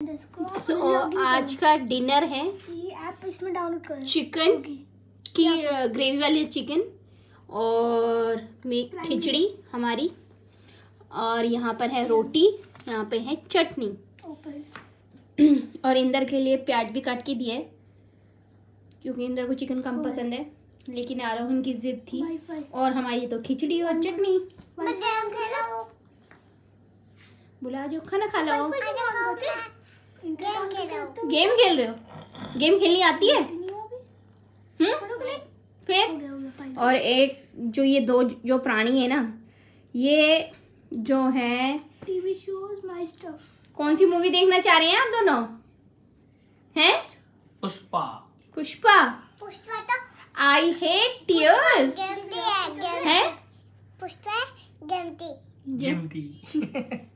सो आज का डिनर है। ये ऐप इसमें डाउनलोड कर चिकन की ग्रेवी वाली चिकन और में खिचड़ी हमारी। और यहाँ पर है रोटी यहाँ पे है चटनी। और इंदर के लिए प्याज भी काट के दिया है क्योंकि इंदर को चिकन कम पसंद है लेकिन आरोहन की जिद थी। और हमारी तो खिचड़ी और चटनी। बुला जो खाना खा लो। गेम खेल। रहे हो? गेम खेलनी आती है? हम्म? फिर? और एक जो ये दो जो प्राणी है ना ये जो है टीवी शोज़ माय स्टफ़ कौन सी मूवी देखना चाह रहे हैं आप दोनों? हैं? पुष्पा। पुष्पा। पुष्पा तो आई हेट टीयर्स गेमती है गेम है? पुष्पा गेमती गेमटी